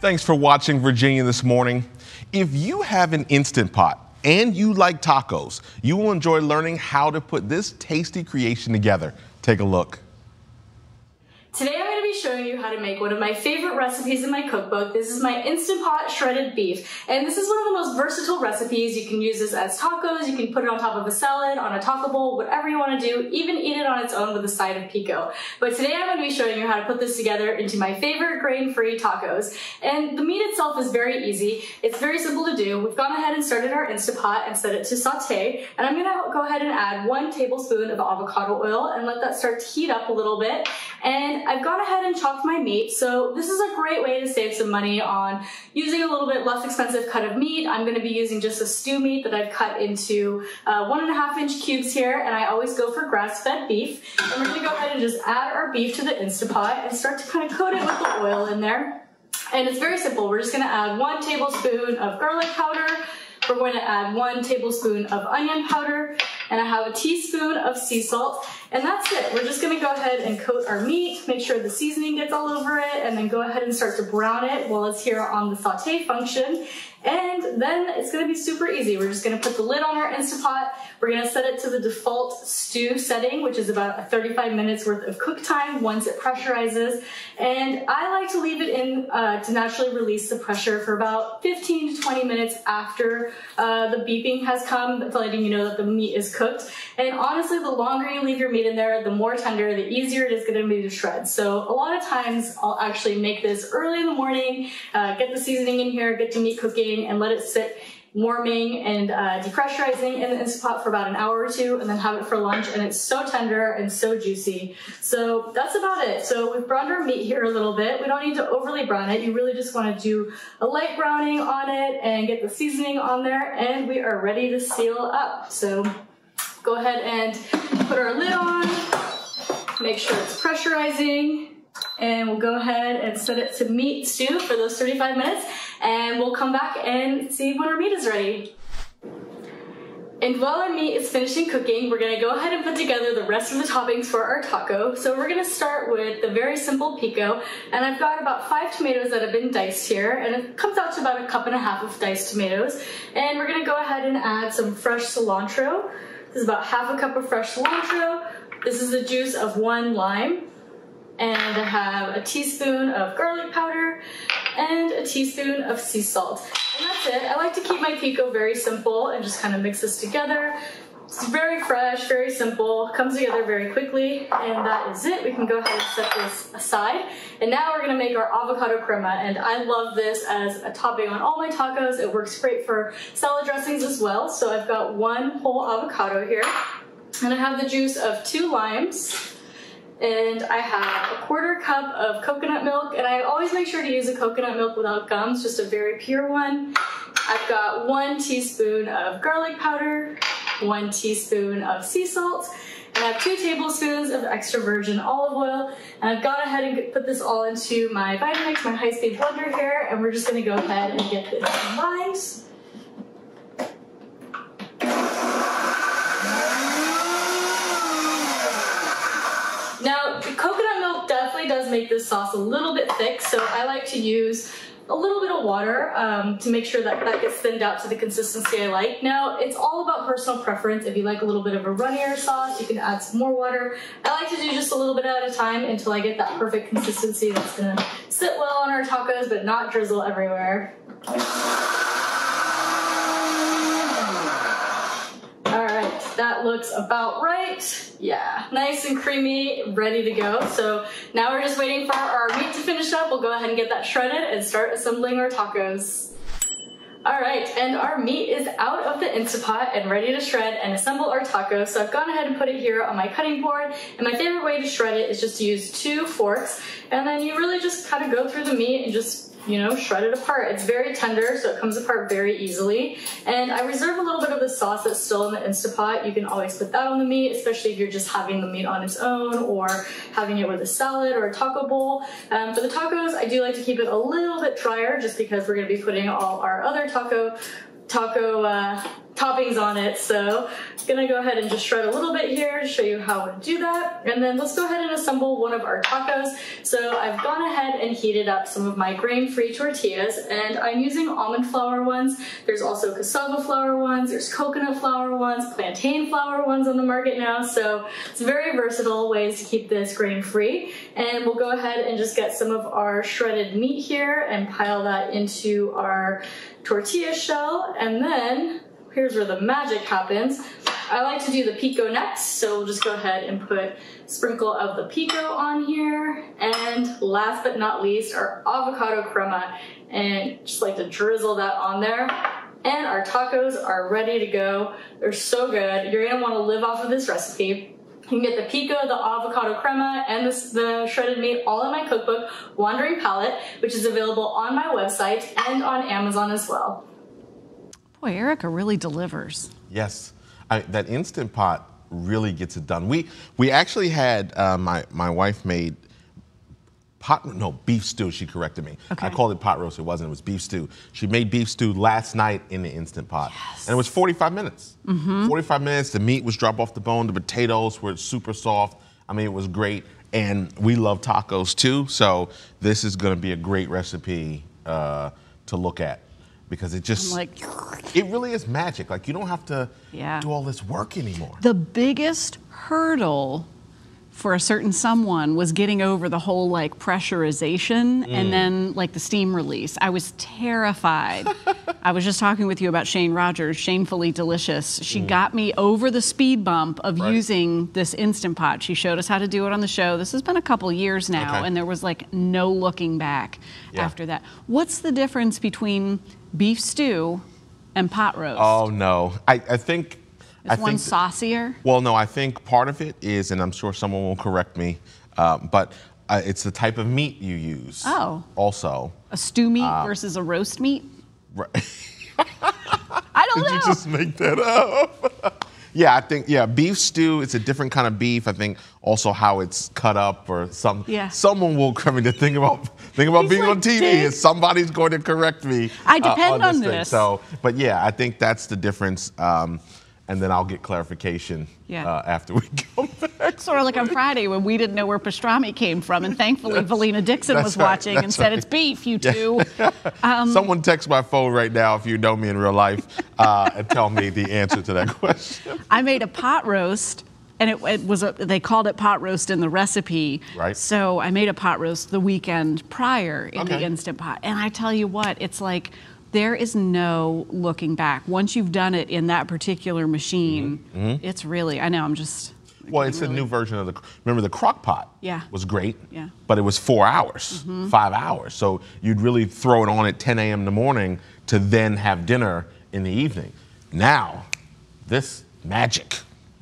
Thanks for watching Virginia this morning. If you have an Instant Pot and you like tacos, you will enjoy learning how to put this tasty creation together. Take a look. Today I'm going to be showing you how to make one of my favorite recipes in my cookbook. This is my Instant Pot shredded beef. And this is one of the most versatile recipes. You can use this as tacos, you can put it on top of a salad, on a taco bowl, whatever you want to do, even eat it on its own with a side of pico. But today I'm going to be showing you how to put this together into my favorite grain-free tacos. And the meat itself is very easy. It's very simple to do. We've gone ahead and started our Instant Pot and set it to saute. And I'm going to go ahead and add one tablespoon of avocado oil and let that start to heat up a little bit. And I've gone ahead and chopped my meat, so this is a great way to save some money on using a little bit less expensive cut of meat. I'm gonna be using just a stew meat that I've cut into uh, one and a half inch cubes here, and I always go for grass-fed beef. And we're gonna go ahead and just add our beef to the Instapot and start to kind of coat it with the oil in there. And it's very simple. We're just gonna add one tablespoon of garlic powder, we're going to add one tablespoon of onion powder, and I have a teaspoon of sea salt, and that's it. We're just gonna go ahead and coat our meat, make sure the seasoning gets all over it, and then go ahead and start to brown it while it's here on the saute function. And then it's gonna be super easy. We're just gonna put the lid on our Instapot. We're gonna set it to the default stew setting, which is about a 35 minutes worth of cook time once it pressurizes. And I like to leave it in uh, to naturally release the pressure for about 15 to 20 minutes after uh, the beeping has come, letting you know that the meat is cooked. And honestly, the longer you leave your meat in there, the more tender, the easier it is gonna be to shred. So a lot of times I'll actually make this early in the morning, uh, get the seasoning in here, get the meat cooking, and let it sit warming and uh, depressurizing in the Instant Pot for about an hour or two and then have it for lunch and it's so tender and so juicy. So that's about it. So we've browned our meat here a little bit. We don't need to overly brown it. You really just want to do a light browning on it and get the seasoning on there and we are ready to seal up. So go ahead and put our lid on, make sure it's pressurizing and we'll go ahead and set it to meat stew for those 35 minutes and we'll come back and see when our meat is ready. And while our meat is finishing cooking, we're gonna go ahead and put together the rest of the toppings for our taco. So we're gonna start with the very simple pico, and I've got about five tomatoes that have been diced here, and it comes out to about a cup and a half of diced tomatoes. And we're gonna go ahead and add some fresh cilantro. This is about half a cup of fresh cilantro. This is the juice of one lime and I have a teaspoon of garlic powder and a teaspoon of sea salt. And that's it. I like to keep my pico very simple and just kind of mix this together. It's very fresh, very simple, comes together very quickly, and that is it. We can go ahead and set this aside. And now we're gonna make our avocado crema, and I love this as a topping on all my tacos. It works great for salad dressings as well. So I've got one whole avocado here, and I have the juice of two limes, and I have a quarter cup of coconut milk, and I always make sure to use a coconut milk without gums, just a very pure one. I've got one teaspoon of garlic powder, one teaspoon of sea salt, and I have two tablespoons of extra virgin olive oil. And I've gone ahead and put this all into my Vitamix, my high-speed blender here, and we're just gonna go ahead and get this combined. Does make this sauce a little bit thick, so I like to use a little bit of water um, to make sure that that gets thinned out to the consistency I like. Now, it's all about personal preference. If you like a little bit of a runnier sauce, you can add some more water. I like to do just a little bit at a time until I get that perfect consistency that's gonna sit well on our tacos but not drizzle everywhere. That looks about right. Yeah, nice and creamy, ready to go. So now we're just waiting for our meat to finish up. We'll go ahead and get that shredded and start assembling our tacos. All right, and our meat is out of the Instapot and ready to shred and assemble our tacos. So I've gone ahead and put it here on my cutting board. And my favorite way to shred it is just to use two forks. And then you really just kind of go through the meat and just you know, shred it apart. It's very tender, so it comes apart very easily. And I reserve a little bit of the sauce that's still in the Instapot. You can always put that on the meat, especially if you're just having the meat on its own or having it with a salad or a taco bowl. Um, for the tacos, I do like to keep it a little bit drier just because we're gonna be putting all our other taco taco uh, toppings on it. So I'm gonna go ahead and just shred a little bit here to show you how to do that. And then let's go ahead and assemble one of our tacos. So I've gone ahead and heated up some of my grain-free tortillas and I'm using almond flour ones. There's also cassava flour ones, there's coconut flour ones, plantain flour ones on the market now. So it's very versatile ways to keep this grain-free. And we'll go ahead and just get some of our shredded meat here and pile that into our tortilla shell. And then here's where the magic happens. I like to do the pico next, so we'll just go ahead and put sprinkle of the pico on here. And last but not least, our avocado crema. And just like to drizzle that on there. And our tacos are ready to go. They're so good. You're gonna wanna live off of this recipe. You can get the pico, the avocado crema, and the, the, shredded meat all in my cookbook, Wandering Palette, which is available on my website and on Amazon as well. Boy, Erika really delivers. Yes, I, that instant pot really gets it done. We we actually had uh, my my wife made pot no beef stew. She corrected me. Okay. I called it pot roast. It wasn't. It was beef stew. She made beef stew last night in the instant pot, yes. and it was 45 minutes. Mm-hmm. 45 minutes. The meat was dropped off the bone. The potatoes were super soft. I mean, it was great. And we love tacos too. So this is going to be a great recipe uh, to look at because it just like it really is magic. Like you don't have to yeah. do all this work anymore. The biggest hurdle for a certain someone was getting over the whole like pressurization mm. and then like the steam release. I was terrified. I was just talking with you about Shane Rogers, Shamefully Delicious. She mm. got me over the speed bump of right. using this Instant Pot. She showed us how to do it on the show. This has been a couple years now, okay. and there was like no looking back yeah. after that. What's the difference between beef stew and pot roast? Oh, no. I, I think is I one think, saucier? Well, no, I think part of it is, and I'm sure someone will correct me, uh, but uh, it's the type of meat you use. Oh. Also. A stew meat uh, versus a roast meat? Right. I don't Did know. Did you just make that up? yeah, I think yeah, beef stew. It's a different kind of beef. I think also how it's cut up or some. Yeah. Someone will come in to think about think about He's being like, on TV. And somebody's going to correct me. I depend uh, on, on this. this. So, but yeah, I think that's the difference. Um, and then I'll get clarification yeah. uh, after we come back. Sort of like on Friday when we didn't know where pastrami came from, and thankfully Valina Dixon was right, watching and said, "It's beef, you two." Um, Someone text my phone right now if you know me in real life uh, and tell me the answer to that question. I made a pot roast. And it, it was a, they called it pot roast in the recipe. Right. So I made a pot roast the weekend prior in okay. the instant pot, and I tell you what, it's like there is no looking back. Once you've done it in that particular machine, mm-hmm. Mm-hmm. it's really, I know, I'm just. Well, it's really... a new version of the. Remember, the crock pot yeah. was great, yeah. but it was four hours, mm-hmm. five hours. So you'd really throw it on at 10 a.m. in the morning to then have dinner in the evening. Now, this magic.